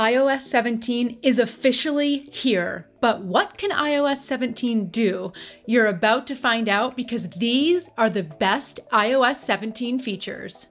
iOS 17 is officially here. But what can iOS 17 do? You're about to find out because these are the best iOS 17 features.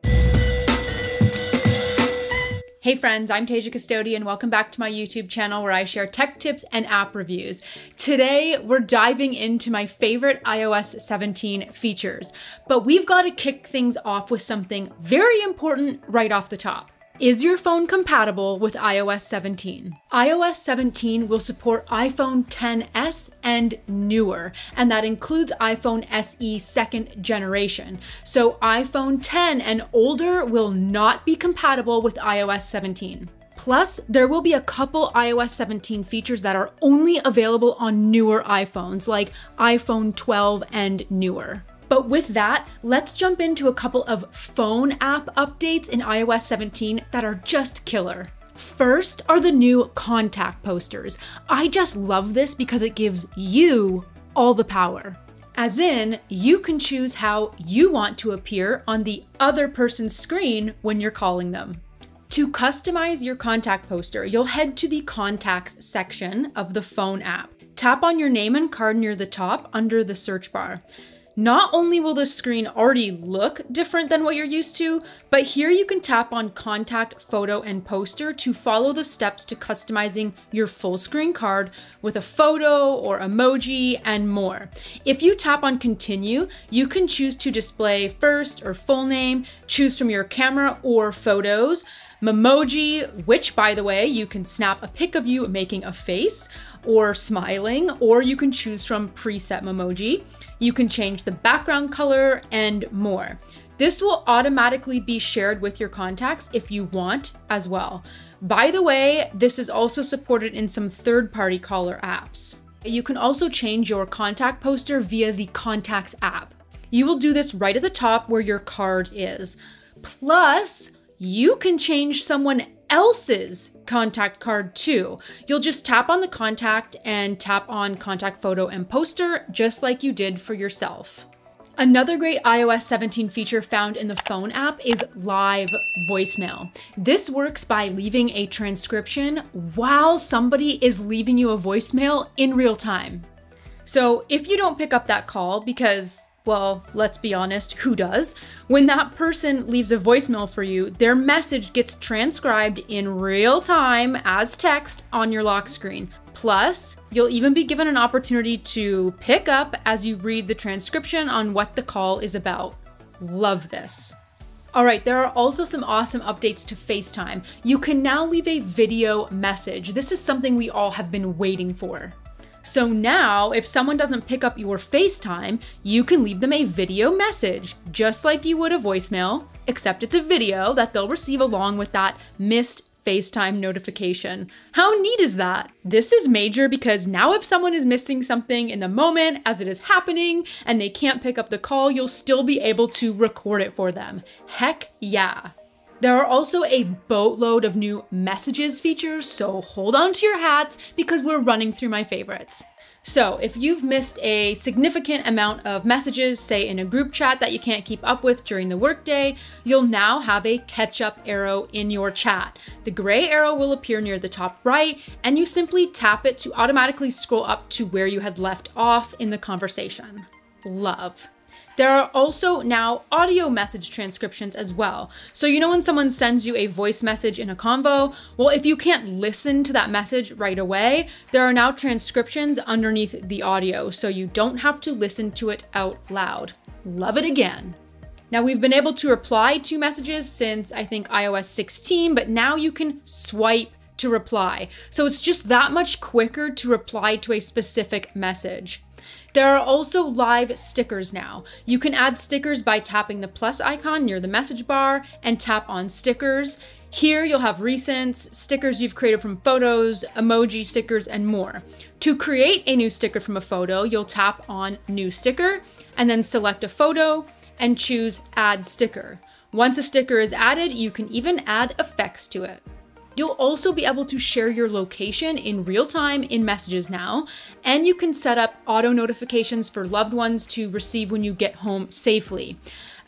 Hey friends, I'm Tasia Custode. Welcome back to my YouTube channel where I share tech tips and app reviews. Today, we're diving into my favorite iOS 17 features, but we've got to kick things off with something very important right off the top. Is your phone compatible with iOS 17? iOS 17 will support iPhone 10s and newer, and that includes iPhone SE second generation. So iPhone 10 and older will not be compatible with iOS 17. Plus, there will be a couple iOS 17 features that are only available on newer iPhones, like iPhone 12 and newer. But with that, let's jump into a couple of phone app updates in iOS 17 that are just killer. First are the new contact posters. I just love this because it gives you all the power. As in, you can choose how you want to appear on the other person's screen when you're calling them. To customize your contact poster, you'll head to the contacts section of the phone app. Tap on your name and card near the top under the search bar. Not only will the screen already look different than what you're used to, but here you can tap on contact, photo, and poster to follow the steps to customizing your full screen card with a photo or emoji and more. If you tap on continue, you can choose to display first or full name, choose from your camera or photos, Memoji, which by the way, you can snap a pic of you making a face or smiling, or you can choose from preset Memoji. You can change the background color and more. This will automatically be shared with your contacts if you want as well. By the way, this is also supported in some third-party caller apps. You can also change your contact poster via the Contacts app. You will do this right at the top where your card is. Plus, you can change someone else's contact card too. You'll just tap on the contact and tap on contact photo and poster, just like you did for yourself. Another great iOS 17 feature found in the phone app is live voicemail. This works by leaving a transcription while somebody is leaving you a voicemail in real time. So if you don't pick up that call because well, let's be honest, who does? When that person leaves a voicemail for you, their message gets transcribed in real time as text on your lock screen. Plus, you'll even be given an opportunity to pick up as you read the transcription on what the call is about. Love this. All right, there are also some awesome updates to FaceTime. You can now leave a video message. This is something we all have been waiting for. So now, if someone doesn't pick up your FaceTime, you can leave them a video message, just like you would a voicemail, except it's a video that they'll receive along with that missed FaceTime notification. How neat is that? This is major because now if someone is missing something in the moment as it is happening and they can't pick up the call, you'll still be able to record it for them. Heck yeah. There are also a boatload of new messages features, so hold on to your hats because we're running through my favorites. So if you've missed a significant amount of messages, say in a group chat that you can't keep up with during the workday, you'll now have a catch up arrow in your chat. The gray arrow will appear near the top right and you simply tap it to automatically scroll up to where you had left off in the conversation. Love. There are also now audio message transcriptions as well. So you know when someone sends you a voice message in a convo? Well, if you can't listen to that message right away, there are now transcriptions underneath the audio, so you don't have to listen to it out loud. Love it again. Now we've been able to reply to messages since I think iOS 16, but now you can swipe to reply. So it's just that much quicker to reply to a specific message. There are also live stickers now. You can add stickers by tapping the plus icon near the message bar and tap on stickers. Here you'll have recents, stickers you've created from photos, emoji stickers, and more. To create a new sticker from a photo, you'll tap on new sticker and then select a photo and choose add sticker. Once a sticker is added, you can even add effects to it. You'll also be able to share your location in real time in messages now, and you can set up auto notifications for loved ones to receive when you get home safely.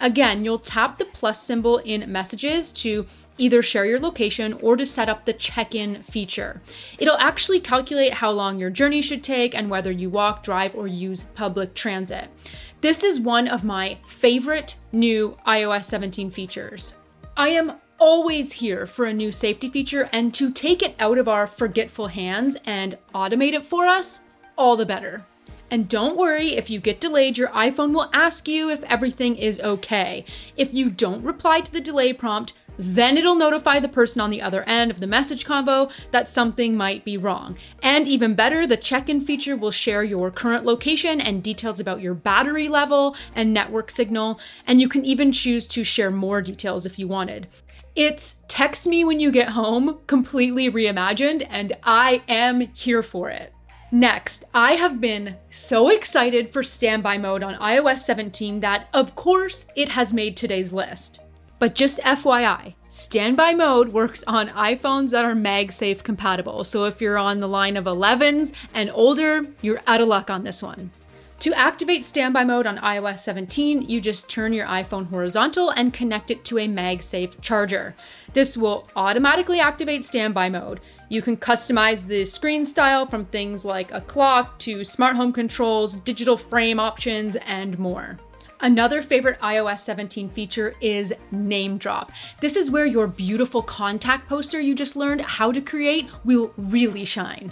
Again, you'll tap the plus symbol in messages to either share your location or to set up the check-in feature. It'll actually calculate how long your journey should take and whether you walk, drive, or use public transit. This is one of my favorite new iOS 17 features. I am always here for a new safety feature and to take it out of our forgetful hands and automate it for us, all the better. And don't worry, if you get delayed, your iPhone will ask you if everything is okay. If you don't reply to the delay prompt, then it'll notify the person on the other end of the message convo that something might be wrong. And even better, the check-in feature will share your current location and details about your battery level and network signal, and you can even choose to share more details if you wanted. It's text me when you get home, completely reimagined, and I am here for it. Next, I have been so excited for standby mode on iOS 17 that, of course, it has made today's list. But just FYI, standby mode works on iPhones that are MagSafe compatible. So if you're on the line of 11s and older, you're out of luck on this one. To activate standby mode on iOS 17, you just turn your iPhone horizontal and connect it to a MagSafe charger. This will automatically activate standby mode. You can customize the screen style from things like a clock to smart home controls, digital frame options, and more. Another favorite iOS 17 feature is Name Drop. This is where your beautiful contact poster you just learned how to create will really shine.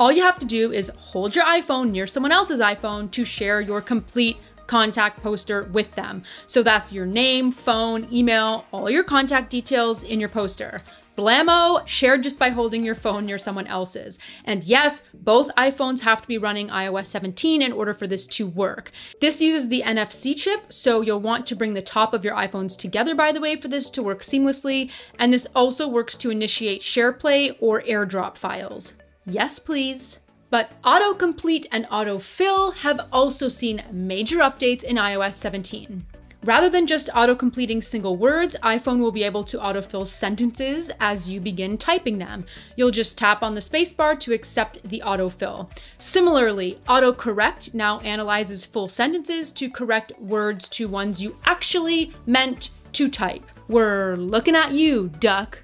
All you have to do is hold your iPhone near someone else's iPhone to share your complete contact poster with them. So that's your name, phone, email, all your contact details in your poster. Blammo, shared just by holding your phone near someone else's. And yes, both iPhones have to be running iOS 17 in order for this to work. This uses the NFC chip, so you'll want to bring the top of your iPhones together, by the way, for this to work seamlessly. And this also works to initiate SharePlay or AirDrop files. Yes, please. But autocomplete and autofill have also seen major updates in iOS 17. Rather than just auto-completing single words, iPhone will be able to autofill sentences as you begin typing them. You'll just tap on the spacebar to accept the autofill. Similarly, autocorrect now analyzes full sentences to correct words to ones you actually meant to type. We're looking at you, duck.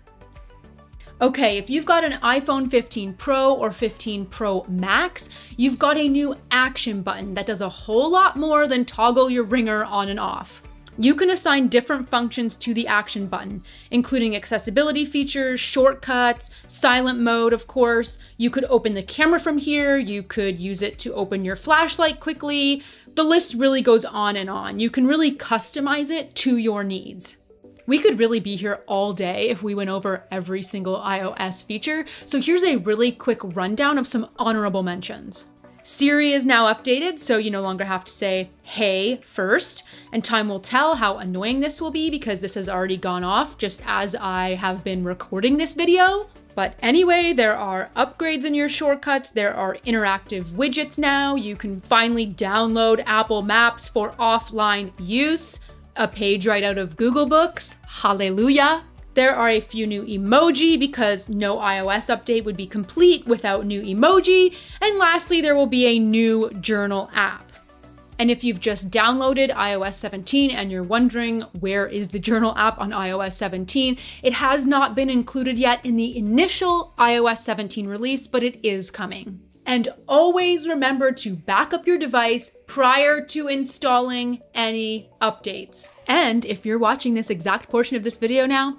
Okay, if you've got an iPhone 15 Pro or 15 Pro Max, you've got a new action button that does a whole lot more than toggle your ringer on and off. You can assign different functions to the action button, including accessibility features, shortcuts, silent mode, of course. You could open the camera from here, you could use it to open your flashlight quickly. The list really goes on and on. You can really customize it to your needs. We could really be here all day if we went over every single iOS feature, so here's a really quick rundown of some honorable mentions. Siri is now updated, so you no longer have to say hey first, and time will tell how annoying this will be because this has already gone off just as I have been recording this video. But anyway, there are upgrades in your shortcuts, there are interactive widgets now, you can finally download Apple Maps for offline use a page right out of Google Books. Hallelujah. There are a few new emoji because no iOS update would be complete without new emoji. And lastly, there will be a new journal app. And if you've just downloaded iOS 17 and you're wondering where is the journal app on iOS 17, it has not been included yet in the initial iOS 17 release, but it is coming. And always remember to back up your device prior to installing any updates. And if you're watching this exact portion of this video now,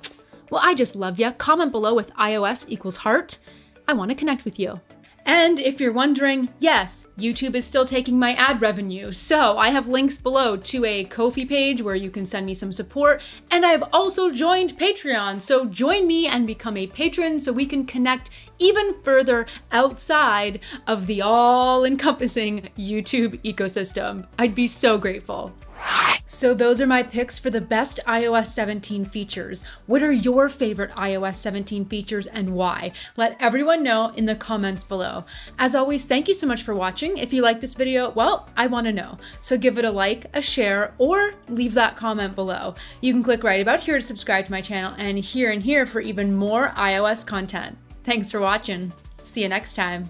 well, I just love you. Comment below with iOS equals heart. I want to connect with you. And if you're wondering, yes, YouTube is still taking my ad revenue, so I have links below to a Ko-fi page where you can send me some support, and I've also joined Patreon, so join me and become a patron so we can connect even further outside of the all-encompassing YouTube ecosystem. I'd be so grateful. So those are my picks for the best iOS 17 features. What are your favorite iOS 17 features and why? Let everyone know in the comments below. As always, thank you so much for watching. If you like this video, well, I wanna know. So give it a like, a share, or leave that comment below. You can click right about here to subscribe to my channel and here and here for even more iOS content. Thanks for watching. See you next time.